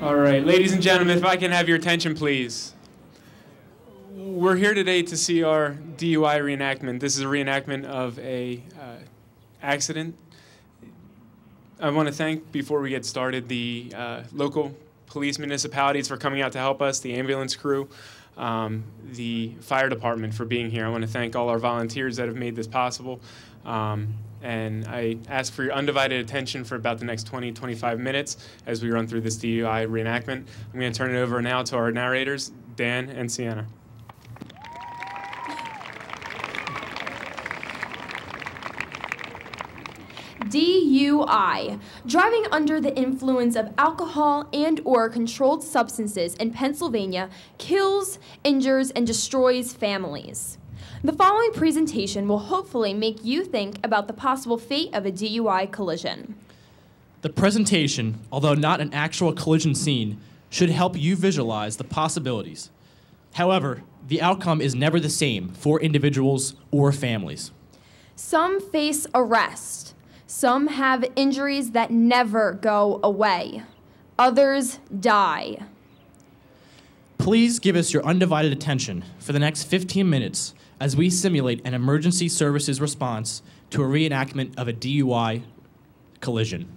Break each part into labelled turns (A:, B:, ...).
A: All right, ladies and gentlemen, if I can have your attention, please. We're here today to see our DUI reenactment. This is a reenactment of a uh, accident. I want to thank, before we get started, the uh, local police municipalities for coming out to help us, the ambulance crew, um, the fire department for being here. I want to thank all our volunteers that have made this possible. Um, and I ask for your undivided attention for about the next 20, 25 minutes as we run through this DUI reenactment. I'm going to turn it over now to our narrators, Dan and Sienna.
B: DUI, driving under the influence of alcohol and or controlled substances in Pennsylvania kills, injures and destroys families. The following presentation will hopefully make you think about the possible fate of a DUI collision.
C: The presentation, although not an actual collision scene, should help you visualize the possibilities. However, the outcome is never the same for individuals or families.
B: Some face arrest. Some have injuries that never go away. Others die.
C: Please give us your undivided attention for the next 15 minutes as we simulate an emergency services response to a reenactment of a DUI collision.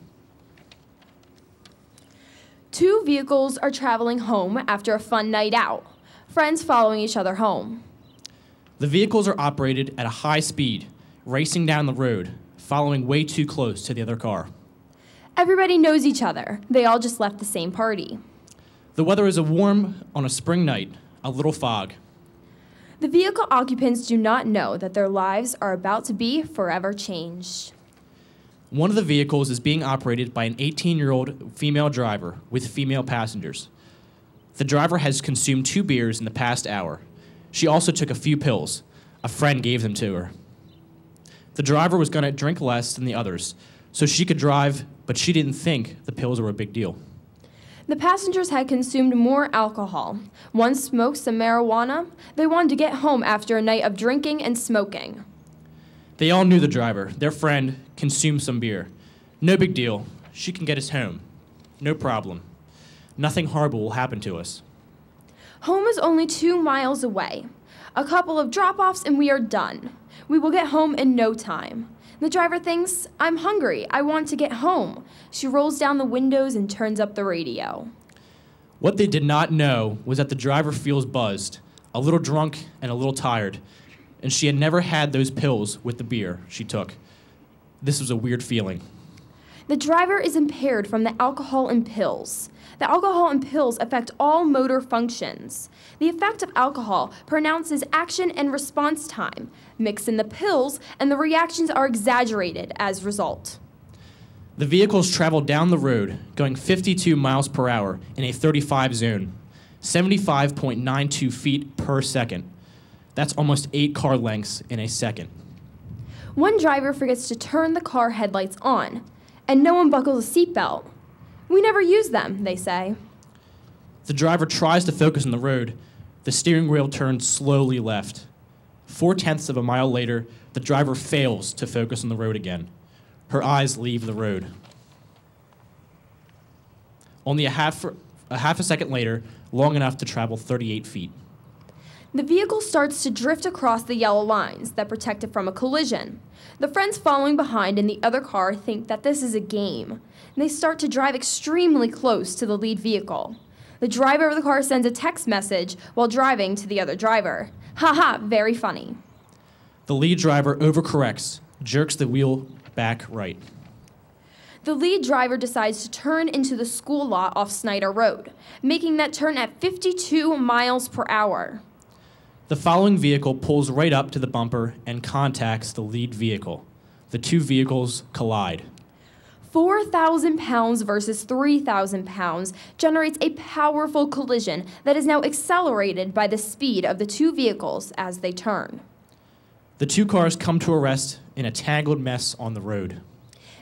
B: Two vehicles are traveling home after a fun night out, friends following each other home.
C: The vehicles are operated at a high speed, racing down the road, following way too close to the other car.
B: Everybody knows each other. They all just left the same party.
C: The weather is a warm on a spring night, a little fog.
B: The vehicle occupants do not know that their lives are about to be forever changed.
C: One of the vehicles is being operated by an 18 year old female driver with female passengers. The driver has consumed two beers in the past hour. She also took a few pills. A friend gave them to her. The driver was going to drink less than the others, so she could drive, but she didn't think the pills were a big deal.
B: The passengers had consumed more alcohol. One smoked some marijuana. They wanted to get home after a night of drinking and smoking.
C: They all knew the driver. Their friend consumed some beer. No big deal. She can get us home. No problem. Nothing horrible will happen to us.
B: Home is only two miles away. A couple of drop offs and we are done. We will get home in no time. The driver thinks, I'm hungry. I want to get home. She rolls down the windows and turns up the radio.
C: What they did not know was that the driver feels buzzed, a little drunk, and a little tired, and she had never had those pills with the beer she took. This was a weird feeling.
B: The driver is impaired from the alcohol and pills. The alcohol and pills affect all motor functions. The effect of alcohol pronounces action and response time. Mix in the pills, and the reactions are exaggerated as a result.
C: The vehicles traveled down the road, going 52 miles per hour in a 35 zone, 75.92 feet per second. That's almost eight car lengths in a second.
B: One driver forgets to turn the car headlights on, and no one buckles a seatbelt. We never use them, they say.
C: The driver tries to focus on the road. The steering wheel turns slowly left. Four tenths of a mile later, the driver fails to focus on the road again. Her eyes leave the road. Only a half, a half a second later, long enough to travel 38 feet.
B: The vehicle starts to drift across the yellow lines that protect it from a collision. The friends following behind in the other car think that this is a game. They start to drive extremely close to the lead vehicle. The driver of the car sends a text message while driving to the other driver. Haha, very funny.
C: The lead driver overcorrects, jerks the wheel back right.
B: The lead driver decides to turn into the school lot off Snyder Road, making that turn at 52 miles per hour.
C: The following vehicle pulls right up to the bumper and contacts the lead vehicle. The two vehicles collide.
B: 4,000 pounds versus 3,000 pounds generates a powerful collision that is now accelerated by the speed of the two vehicles as they turn.
C: The two cars come to a rest in a tangled mess on the road.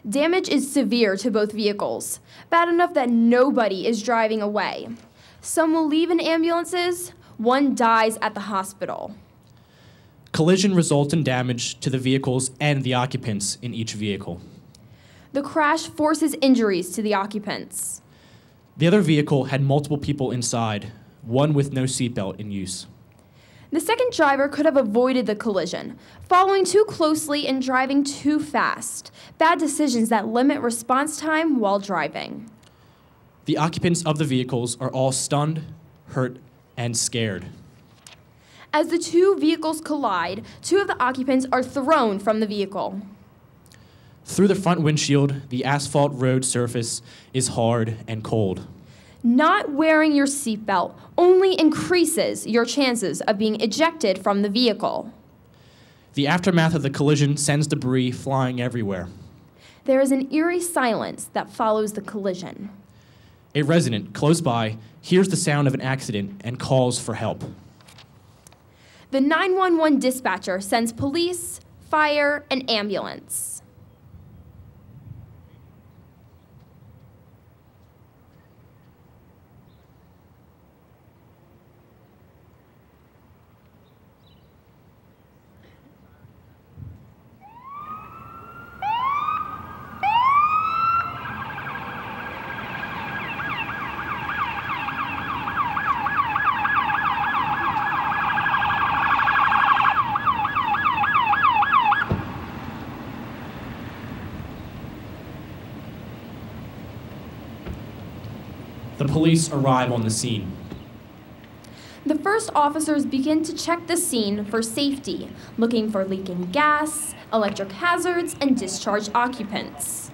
B: Damage is severe to both vehicles, bad enough that nobody is driving away. Some will leave in ambulances, one dies at the hospital.
C: Collision results in damage to the vehicles and the occupants in each vehicle.
B: The crash forces injuries to the occupants.
C: The other vehicle had multiple people inside, one with no seatbelt in use.
B: The second driver could have avoided the collision, following too closely and driving too fast. Bad decisions that limit response time while driving.
C: The occupants of the vehicles are all stunned, hurt, and scared.
B: As the two vehicles collide, two of the occupants are thrown from the vehicle.
C: Through the front windshield, the asphalt road surface is hard and cold.
B: Not wearing your seatbelt only increases your chances of being ejected from the vehicle.
C: The aftermath of the collision sends debris flying everywhere.
B: There is an eerie silence that follows the collision.
C: A resident close by hears the sound of an accident and calls for help.
B: The 911 dispatcher sends police, fire, and ambulance.
C: The police arrive on the scene.
B: The first officers begin to check the scene for safety, looking for leaking gas, electric hazards, and discharged occupants.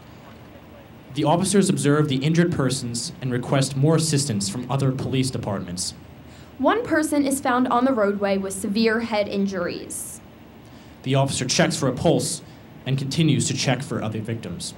C: The officers observe the injured persons and request more assistance from other police departments.
B: One person is found on the roadway with severe head injuries.
C: The officer checks for a pulse and continues to check for other victims.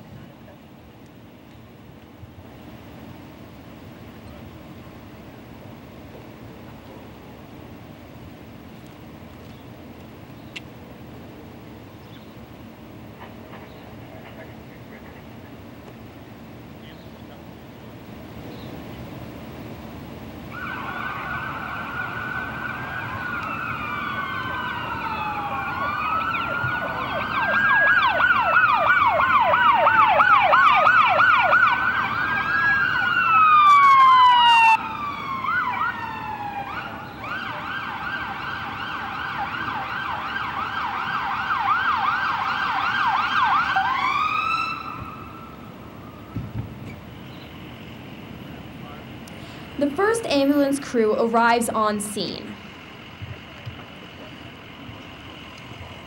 B: The first ambulance crew arrives on scene.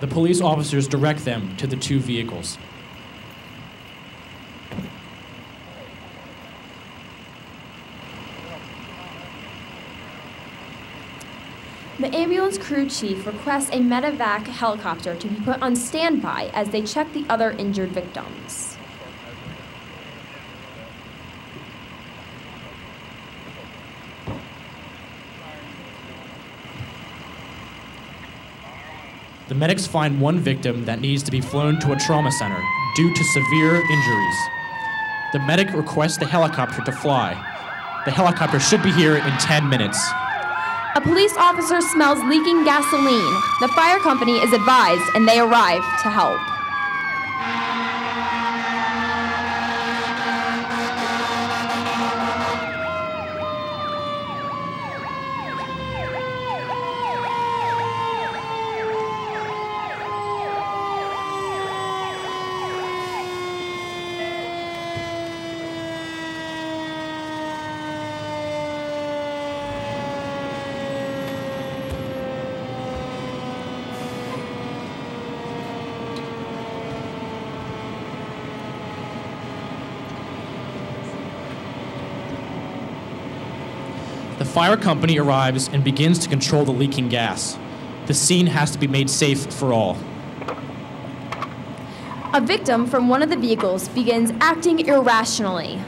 C: The police officers direct them to the two vehicles.
B: The ambulance crew chief requests a medevac helicopter to be put on standby as they check the other injured victims.
C: The medics find one victim that needs to be flown to a trauma center due to severe injuries. The medic requests the helicopter to fly. The helicopter should be here in 10 minutes.
B: A police officer smells leaking gasoline. The fire company is advised and they arrive to help.
C: The fire company arrives and begins to control the leaking gas. The scene has to be made safe for all.
B: A victim from one of the vehicles begins acting irrationally.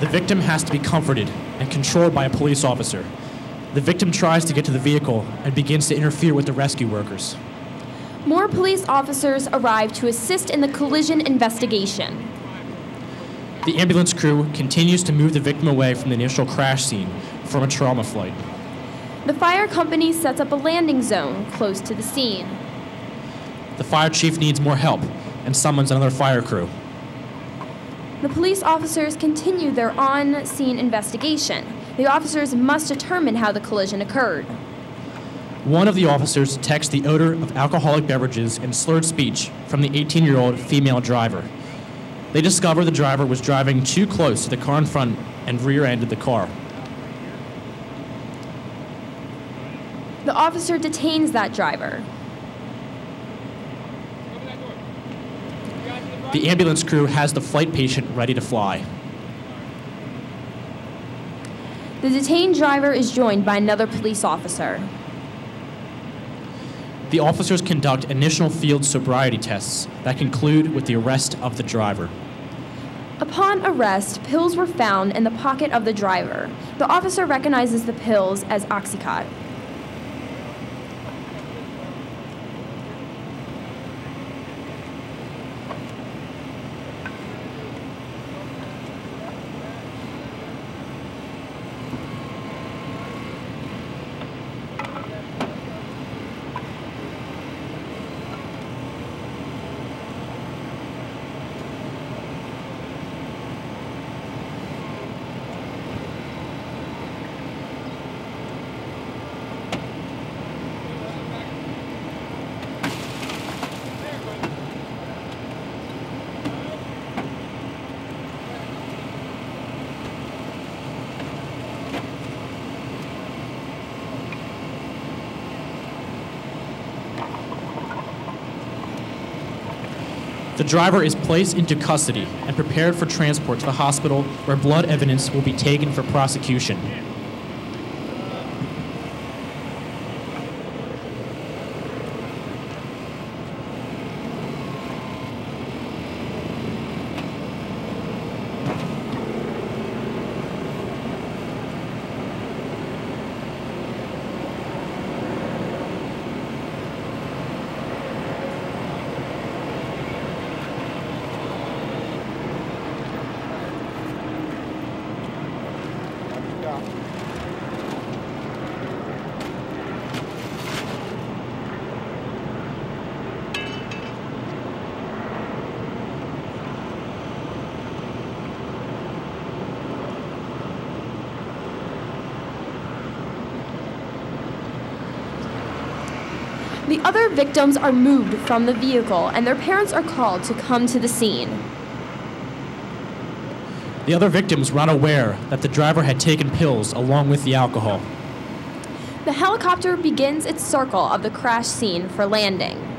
C: The victim has to be comforted and controlled by a police officer. The victim tries to get to the vehicle and begins to interfere with the rescue workers.
B: More police officers arrive to assist in the collision investigation.
C: The ambulance crew continues to move the victim away from the initial crash scene from a trauma flight.
B: The fire company sets up a landing zone close to the scene.
C: The fire chief needs more help and summons another fire crew.
B: The police officers continue their on scene investigation. The officers must determine how the collision occurred.
C: One of the officers detects the odor of alcoholic beverages and slurred speech from the 18 year old female driver. They discover the driver was driving too close to the car in front and rear ended the car.
B: The officer detains that driver.
C: The ambulance crew has the flight patient ready to fly.
B: The detained driver is joined by another police officer.
C: The officers conduct initial field sobriety tests that conclude with the arrest of the driver.
B: Upon arrest, pills were found in the pocket of the driver. The officer recognizes the pills as Oxycontin.
C: Driver is placed into custody and prepared for transport to the hospital where blood evidence will be taken for prosecution.
B: Other victims are moved from the vehicle and their parents are called to come to the scene.
C: The other victims were unaware that the driver had taken pills along with the alcohol.
B: The helicopter begins its circle of the crash scene for landing.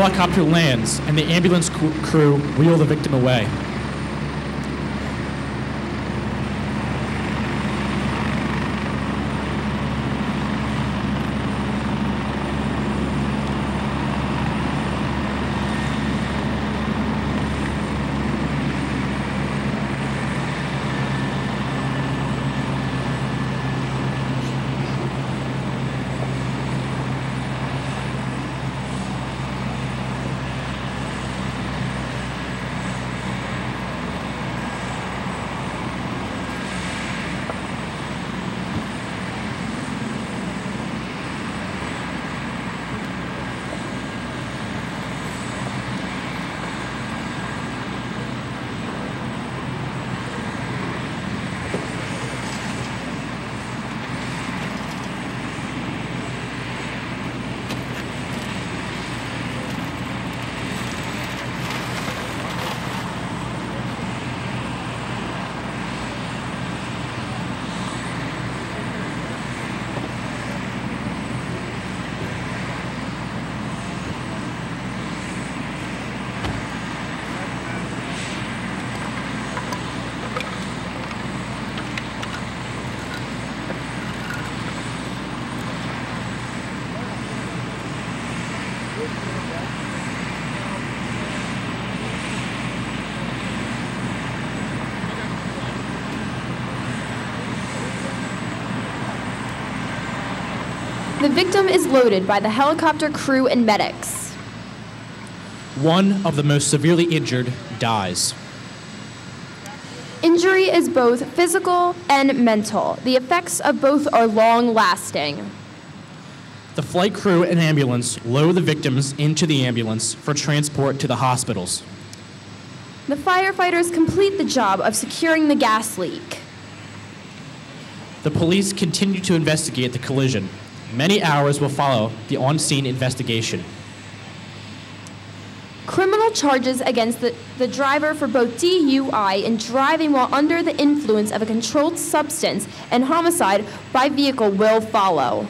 C: Helicopter lands, and the ambulance crew wheel the victim away.
B: The victim is loaded by the helicopter crew and medics.
C: One of the most severely injured dies.
B: Injury is both physical and mental. The effects of both are long lasting.
C: The flight crew and ambulance load the victims into the ambulance for transport to the hospitals.
B: The firefighters complete the job of securing the gas leak.
C: The police continue to investigate the collision. Many hours will follow the on scene investigation.
B: Criminal charges against the, the driver for both DUI and driving while under the influence of a controlled substance and homicide by vehicle will follow.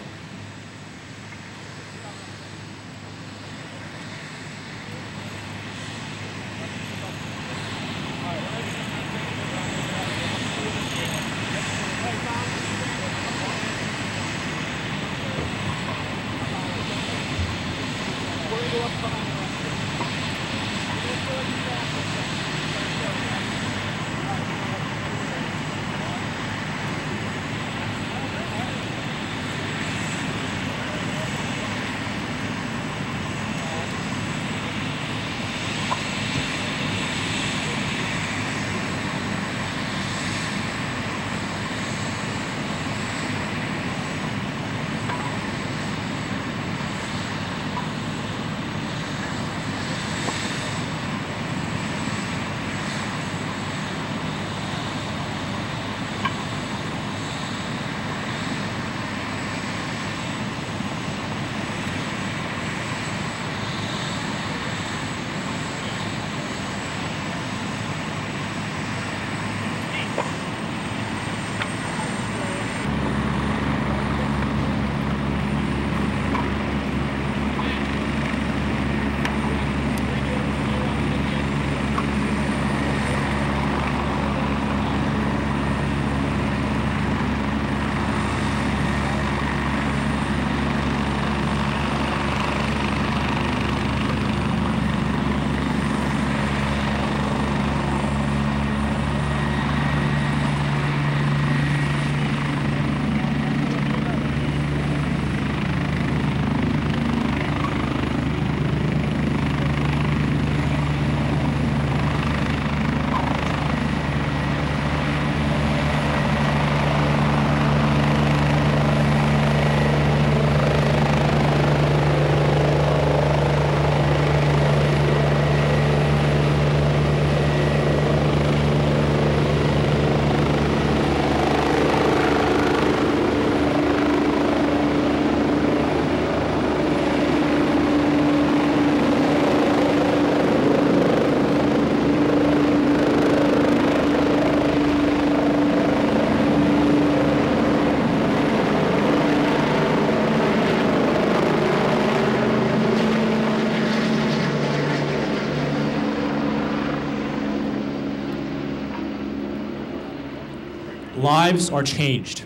C: Lives are changed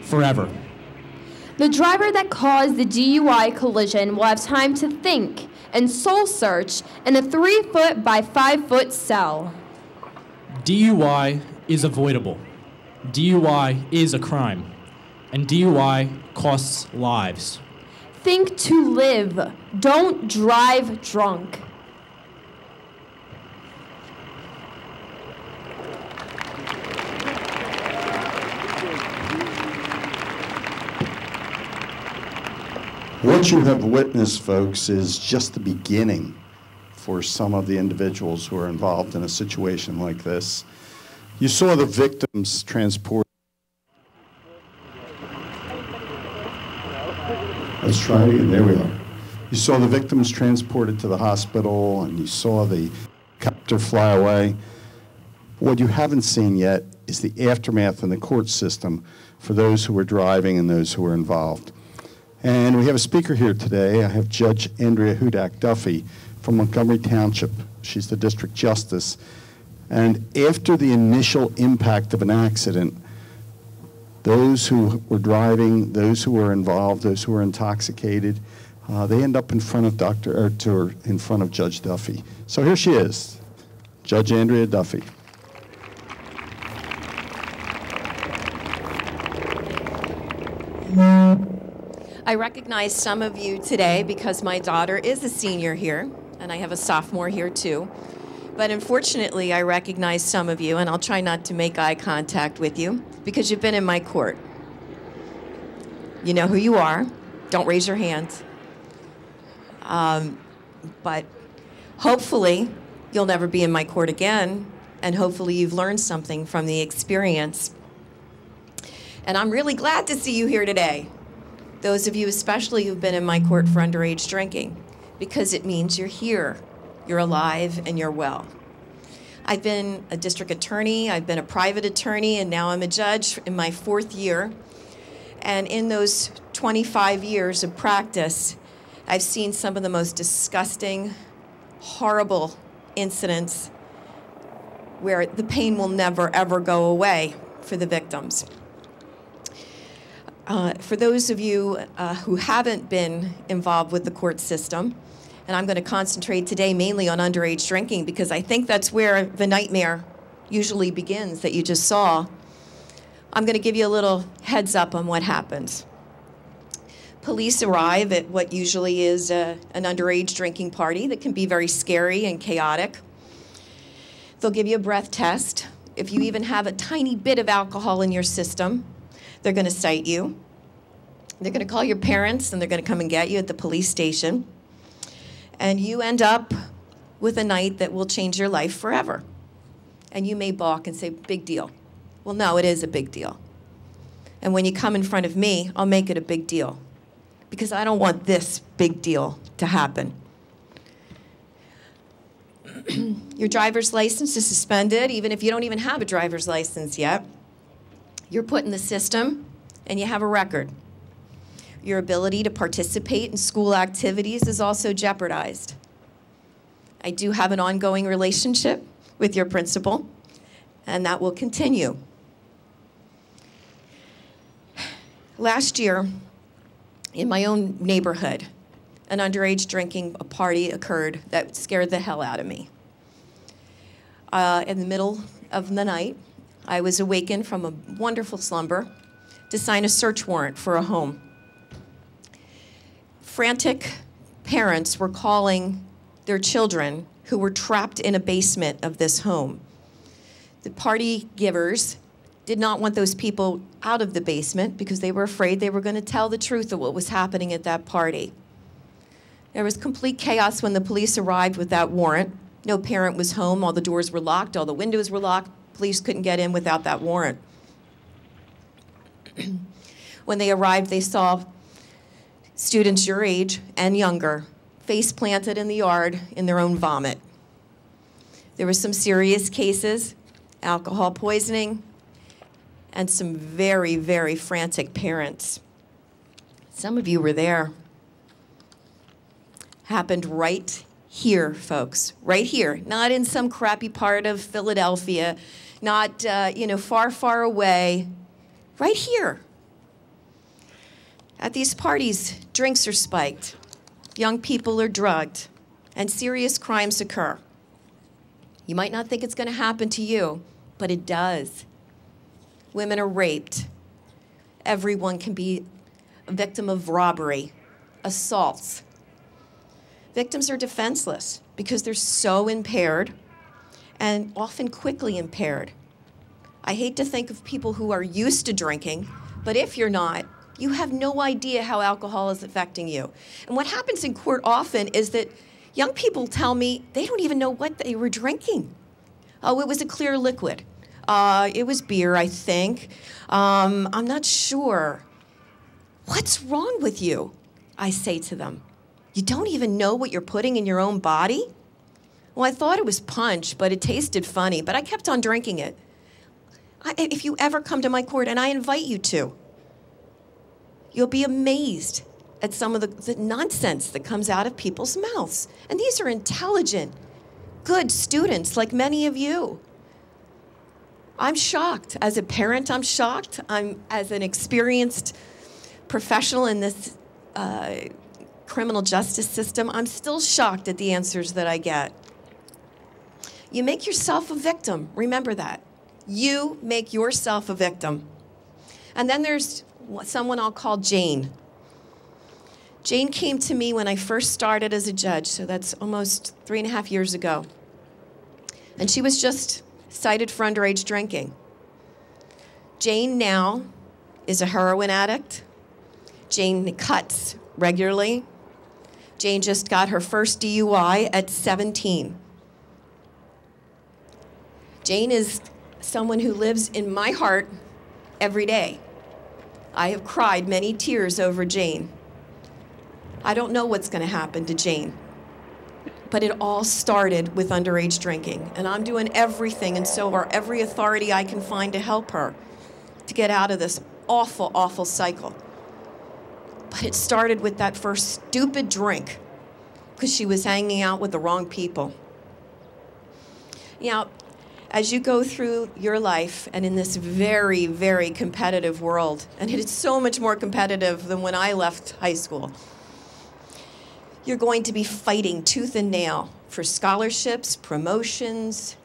C: forever.
B: The driver that caused the DUI collision will have time to think and soul search in a three foot by five foot cell.
C: DUI is avoidable. DUI is a crime. And DUI costs lives.
B: Think to live. Don't drive drunk.
D: What you have witnessed, folks, is just the beginning for some of the individuals who are involved in a situation like this. You saw the victims transported. Let's try it again. There we are. You saw the victims transported to the hospital, and you saw the copter fly away. What you haven't seen yet is the aftermath in the court system for those who were driving and those who were involved. And we have a speaker here today. I have Judge Andrea Hudak Duffy from Montgomery Township. She's the district justice. And after the initial impact of an accident, those who were driving, those who were involved, those who were intoxicated, uh, they end up in front of Dr. or to, in front of Judge Duffy. So here she is, Judge Andrea Duffy.
E: I recognize some of you today because my daughter is a senior here, and I have a sophomore here too. But unfortunately, I recognize some of you, and I'll try not to make eye contact with you because you've been in my court. You know who you are. Don't raise your hands. Um, but hopefully, you'll never be in my court again, and hopefully, you've learned something from the experience. And I'm really glad to see you here today those of you especially who've been in my court for underage drinking, because it means you're here, you're alive, and you're well. I've been a district attorney, I've been a private attorney, and now I'm a judge in my fourth year. And in those 25 years of practice, I've seen some of the most disgusting, horrible incidents where the pain will never, ever go away for the victims. Uh, for those of you uh, who haven't been involved with the court system, and I'm going to concentrate today mainly on underage drinking because I think that's where the nightmare usually begins that you just saw. I'm going to give you a little heads up on what happens. Police arrive at what usually is a, an underage drinking party that can be very scary and chaotic. They'll give you a breath test. If you even have a tiny bit of alcohol in your system, they're going to cite you. They're going to call your parents and they're going to come and get you at the police station. And you end up with a night that will change your life forever. And you may balk and say, big deal. Well, no, it is a big deal. And when you come in front of me, I'll make it a big deal because I don't want this big deal to happen. your driver's license is suspended, even if you don't even have a driver's license yet. You're put in the system and you have a record. Your ability to participate in school activities is also jeopardized. I do have an ongoing relationship with your principal, and that will continue. Last year, in my own neighborhood, an underage drinking party occurred that scared the hell out of me. Uh, in the middle of the night, I was awakened from a wonderful slumber to sign a search warrant for a home. Frantic parents were calling their children who were trapped in a basement of this home. The party givers did not want those people out of the basement because they were afraid they were going to tell the truth of what was happening at that party. There was complete chaos when the police arrived with that warrant. No parent was home, all the doors were locked, all the windows were locked, police couldn't get in without that warrant. when they arrived, they saw students your age and younger face planted in the yard in their own vomit. There were some serious cases, alcohol poisoning, and some very, very frantic parents. Some of you were there. Happened right here, folks, right here, not in some crappy part of Philadelphia, not, uh, you know, far, far away, right here. At these parties, drinks are spiked, young people are drugged, and serious crimes occur. You might not think it's going to happen to you, but it does. Women are raped. Everyone can be a victim of robbery, assaults, Victims are defenseless because they're so impaired and often quickly impaired. I hate to think of people who are used to drinking, but if you're not, you have no idea how alcohol is affecting you. And what happens in court often is that young people tell me they don't even know what they were drinking. Oh, it was a clear liquid. Uh, it was beer, I think. Um, I'm not sure. What's wrong with you? I say to them. You don't even know what you're putting in your own body? Well, I thought it was punch, but it tasted funny, but I kept on drinking it. I, if you ever come to my court, and I invite you to, you'll be amazed at some of the, the nonsense that comes out of people's mouths. And these are intelligent, good students like many of you. I'm shocked. As a parent, I'm shocked. I'm, as an experienced professional in this uh, criminal justice system, I'm still shocked at the answers that I get. You make yourself a victim. Remember that. You make yourself a victim. And then there's someone I'll call Jane. Jane came to me when I first started as a judge, so that's almost three and a half years ago. And she was just cited for underage drinking. Jane now is a heroin addict. Jane cuts regularly. Jane just got her first DUI at 17. Jane is someone who lives in my heart every day. I have cried many tears over Jane. I don't know what's going to happen to Jane. But it all started with underage drinking. And I'm doing everything, and so are every authority I can find to help her to get out of this awful, awful cycle. But it started with that first stupid drink because she was hanging out with the wrong people. Know, as you go through your life and in this very, very competitive world, and it is so much more competitive than when I left high school, you're going to be fighting tooth and nail for scholarships, promotions,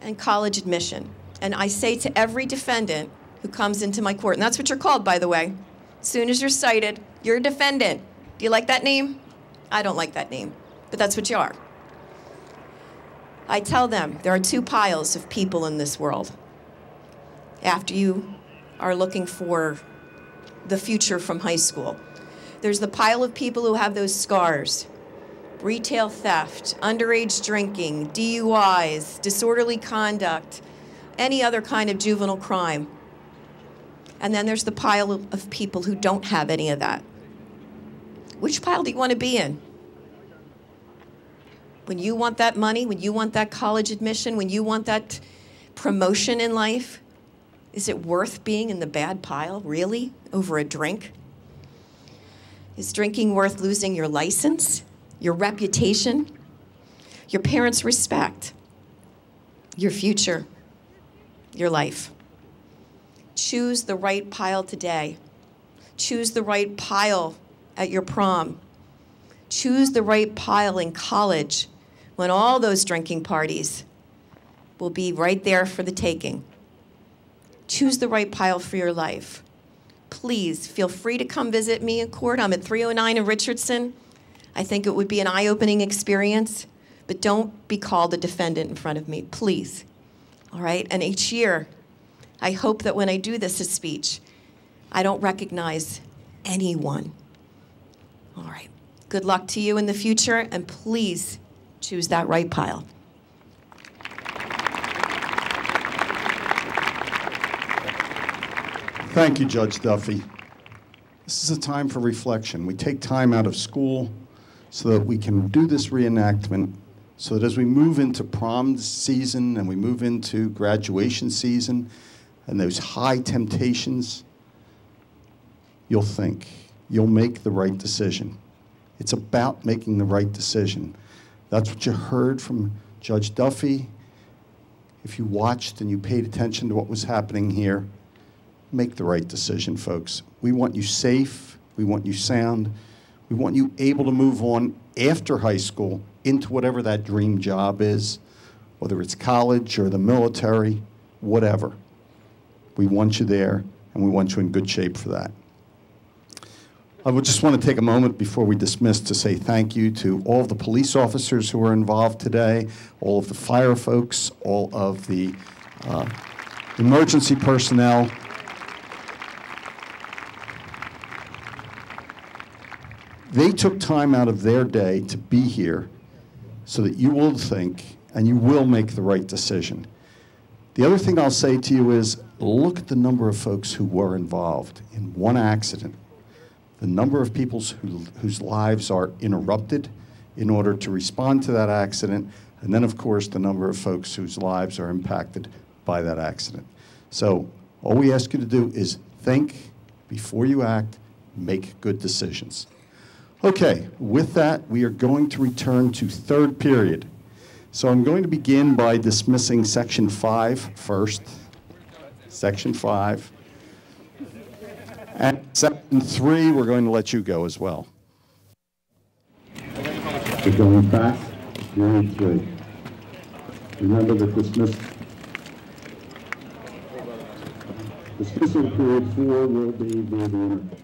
E: and college admission. And I say to every defendant who comes into my court, and that's what you're called, by the way. As soon as you're cited, you're a defendant. Do you like that name? I don't like that name, but that's what you are. I tell them there are two piles of people in this world. After you are looking for the future from high school, there's the pile of people who have those scars retail theft, underage drinking, DUIs, disorderly conduct, any other kind of juvenile crime. And then there's the pile of people who don't have any of that. Which pile do you want to be in? When you want that money, when you want that college admission, when you want that promotion in life, is it worth being in the bad pile, really, over a drink? Is drinking worth losing your license, your reputation, your parents' respect, your future, your life? Choose the right pile today. Choose the right pile at your prom. Choose the right pile in college when all those drinking parties will be right there for the taking. Choose the right pile for your life. Please feel free to come visit me in court. I'm at 309 in Richardson. I think it would be an eye opening experience, but don't be called a defendant in front of me, please. All right? And each year, I hope that when I do this speech, I don't recognize anyone. All right. Good luck to you in the future, and please choose that right pile.
D: Thank you, Judge Duffy. This is a time for reflection. We take time out of school so that we can do this reenactment so that as we move into prom season and we move into graduation season and those high temptations, you'll think, you'll make the right decision. It's about making the right decision. That's what you heard from Judge Duffy. If you watched and you paid attention to what was happening here, make the right decision, folks. We want you safe. We want you sound. We want you able to move on after high school into whatever that dream job is, whether it's college or the military, whatever. We want you there, and we want you in good shape for that. I would just want to take a moment before we dismiss to say thank you to all of the police officers who were involved today, all of the fire folks, all of the uh, emergency personnel. They took time out of their day to be here so that you will think and you will make the right decision. The other thing I'll say to you is look at the number of folks who were involved in one accident the number of people who, whose lives are interrupted in order to respond to that accident, and then, of course, the number of folks whose lives are impacted by that accident. So, all we ask you to do is think before you act, make good decisions. Okay, with that, we are going to return to third period. So I'm going to begin by dismissing section five first. Section five. And section three, we're going to let you go as well.
F: We're going fast. Period three. Remember that dismiss, dismissal period four will be the internet.